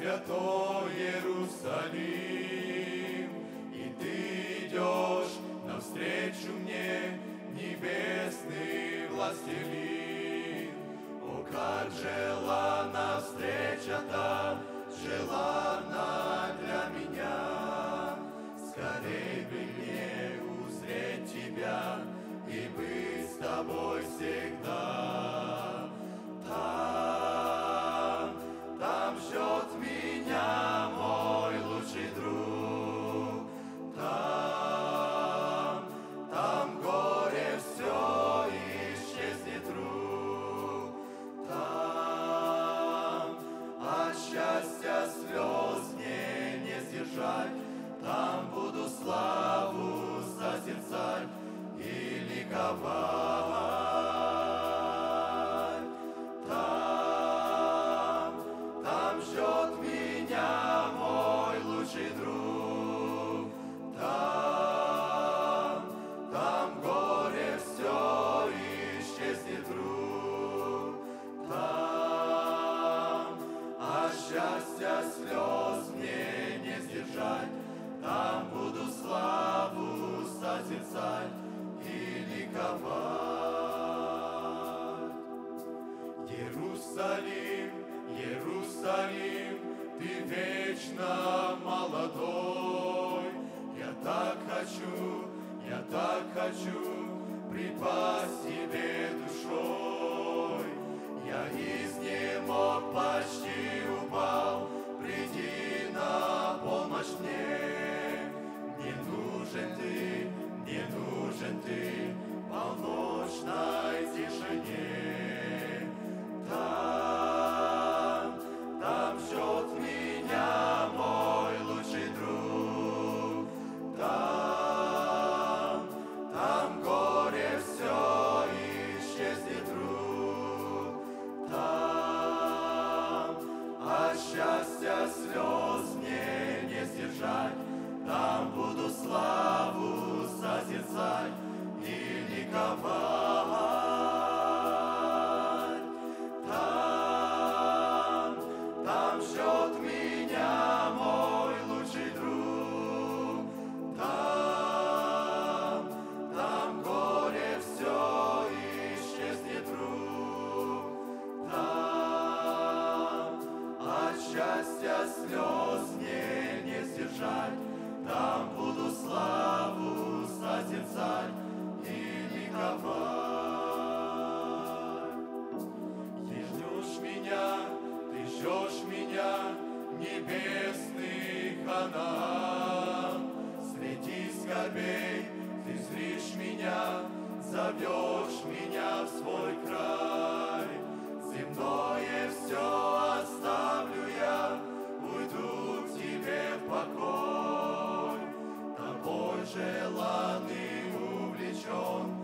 святой Иерусалим, и ты идешь навстречу мне, небесный властелин. О, как желана встреча та, желана Baba. Иерусалим, Иерусалим, ты вечно молодой. Я так хочу, я так хочу припасть тебе душой. Я из него почти счастья слез мне не сдержать, Там буду славу созерцать и ликовать. Ты ждешь меня, ты ждешь меня, небесных она. желанный увлечен